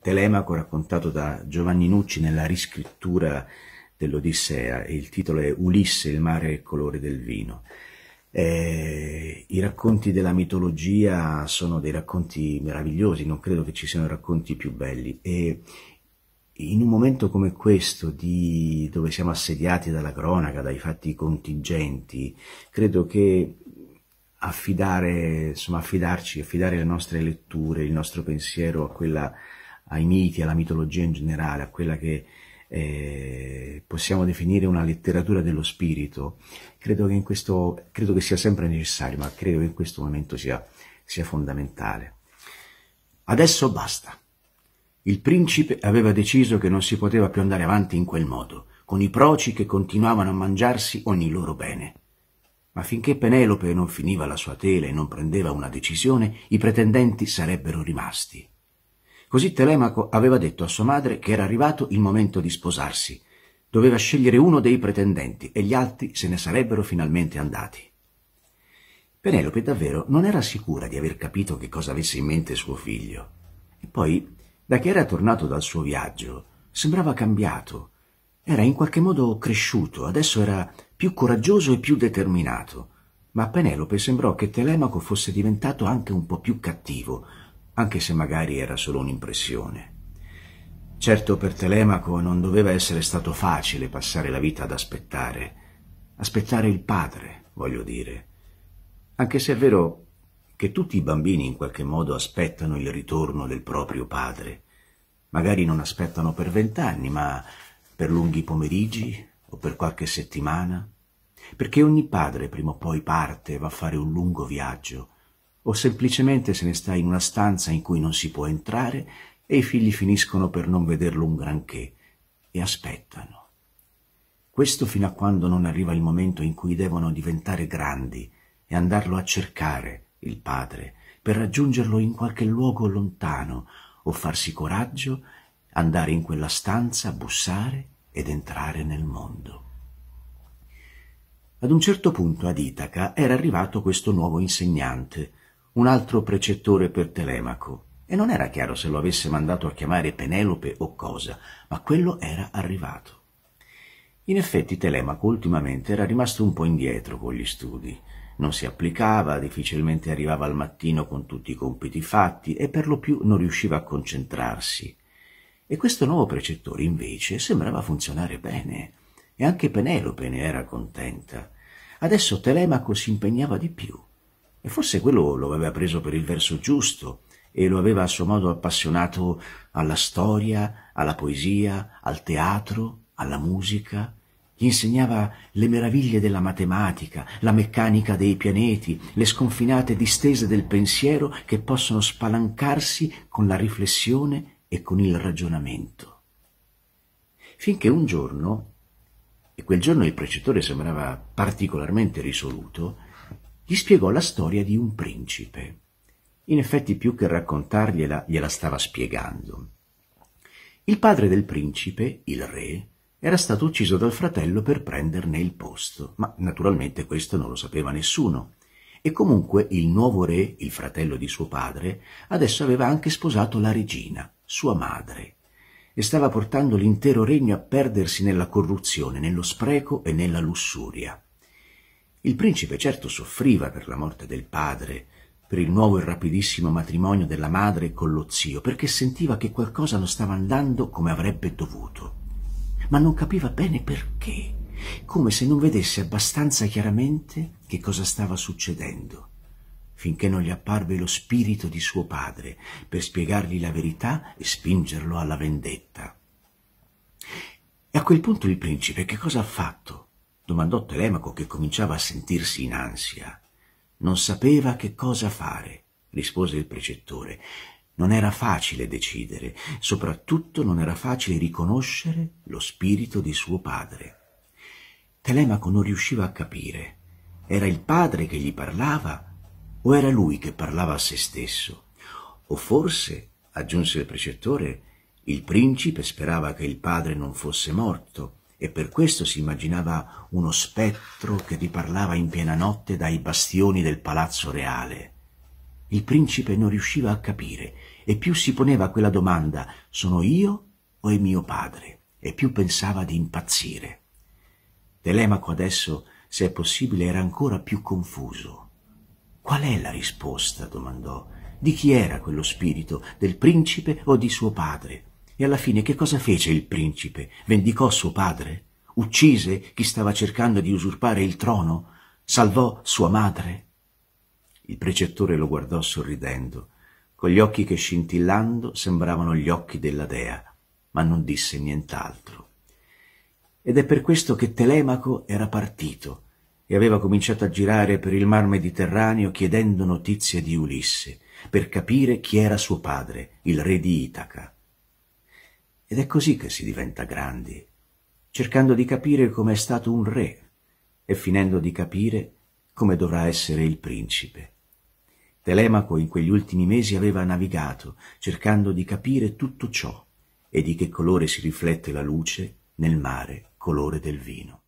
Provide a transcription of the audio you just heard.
Telemaco raccontato da Giovanni Nucci nella riscrittura dell'Odissea. Il titolo è Ulisse, il mare e colore del vino. Eh, I racconti della mitologia sono dei racconti meravigliosi, non credo che ci siano racconti più belli e in un momento come questo, di, dove siamo assediati dalla cronaca, dai fatti contingenti, credo che affidare, insomma, affidarci, affidare le nostre letture, il nostro pensiero a quella, ai miti, alla mitologia in generale, a quella che eh, possiamo definire una letteratura dello spirito, credo che, questo, credo che sia sempre necessario, ma credo che in questo momento sia, sia fondamentale. Adesso basta. Il principe aveva deciso che non si poteva più andare avanti in quel modo, con i proci che continuavano a mangiarsi ogni loro bene. Ma finché Penelope non finiva la sua tela e non prendeva una decisione, i pretendenti sarebbero rimasti. Così Telemaco aveva detto a sua madre che era arrivato il momento di sposarsi, Doveva scegliere uno dei pretendenti e gli altri se ne sarebbero finalmente andati. Penelope davvero non era sicura di aver capito che cosa avesse in mente suo figlio. E poi, da che era tornato dal suo viaggio, sembrava cambiato. Era in qualche modo cresciuto, adesso era più coraggioso e più determinato. Ma a Penelope sembrò che Telemaco fosse diventato anche un po' più cattivo, anche se magari era solo un'impressione. Certo per Telemaco non doveva essere stato facile passare la vita ad aspettare. Aspettare il padre, voglio dire. Anche se è vero che tutti i bambini in qualche modo aspettano il ritorno del proprio padre. Magari non aspettano per vent'anni, ma per lunghi pomeriggi o per qualche settimana. Perché ogni padre prima o poi parte va a fare un lungo viaggio, o semplicemente se ne sta in una stanza in cui non si può entrare e i figli finiscono per non vederlo un granché e aspettano. Questo fino a quando non arriva il momento in cui devono diventare grandi e andarlo a cercare, il padre, per raggiungerlo in qualche luogo lontano o farsi coraggio, andare in quella stanza, bussare ed entrare nel mondo. Ad un certo punto ad Itaca era arrivato questo nuovo insegnante, un altro precettore per Telemaco, e non era chiaro se lo avesse mandato a chiamare Penelope o cosa, ma quello era arrivato. In effetti Telemaco ultimamente era rimasto un po' indietro con gli studi. Non si applicava, difficilmente arrivava al mattino con tutti i compiti fatti e per lo più non riusciva a concentrarsi. E questo nuovo precettore invece sembrava funzionare bene e anche Penelope ne era contenta. Adesso Telemaco si impegnava di più e forse quello lo aveva preso per il verso giusto e lo aveva a suo modo appassionato alla storia, alla poesia, al teatro, alla musica. Gli insegnava le meraviglie della matematica, la meccanica dei pianeti, le sconfinate distese del pensiero che possono spalancarsi con la riflessione e con il ragionamento. Finché un giorno, e quel giorno il precettore sembrava particolarmente risoluto, gli spiegò la storia di un principe in effetti più che raccontargliela gliela stava spiegando. Il padre del principe, il re, era stato ucciso dal fratello per prenderne il posto, ma naturalmente questo non lo sapeva nessuno. E comunque il nuovo re, il fratello di suo padre, adesso aveva anche sposato la regina, sua madre, e stava portando l'intero regno a perdersi nella corruzione, nello spreco e nella lussuria. Il principe certo soffriva per la morte del padre, per il nuovo e rapidissimo matrimonio della madre con lo zio, perché sentiva che qualcosa non stava andando come avrebbe dovuto. Ma non capiva bene perché, come se non vedesse abbastanza chiaramente che cosa stava succedendo, finché non gli apparve lo spirito di suo padre per spiegargli la verità e spingerlo alla vendetta. E a quel punto il principe che cosa ha fatto? Domandò Telemaco che cominciava a sentirsi in ansia. Non sapeva che cosa fare, rispose il precettore. Non era facile decidere, soprattutto non era facile riconoscere lo spirito di suo padre. Telemaco non riusciva a capire. Era il padre che gli parlava o era lui che parlava a se stesso? O forse, aggiunse il precettore, il principe sperava che il padre non fosse morto e per questo si immaginava uno spettro che gli parlava in piena notte dai bastioni del palazzo reale. Il principe non riusciva a capire e più si poneva quella domanda sono io o è mio padre? E più pensava di impazzire. Telemaco adesso, se è possibile, era ancora più confuso. Qual è la risposta? domandò. Di chi era quello spirito? Del principe o di suo padre? E alla fine che cosa fece il principe? Vendicò suo padre? Uccise chi stava cercando di usurpare il trono? Salvò sua madre? Il precettore lo guardò sorridendo, con gli occhi che scintillando sembravano gli occhi della dea, ma non disse nient'altro. Ed è per questo che Telemaco era partito e aveva cominciato a girare per il mar Mediterraneo chiedendo notizie di Ulisse, per capire chi era suo padre, il re di Itaca. Ed è così che si diventa grandi, cercando di capire come è stato un re e finendo di capire come dovrà essere il principe. Telemaco in quegli ultimi mesi aveva navigato, cercando di capire tutto ciò e di che colore si riflette la luce nel mare colore del vino.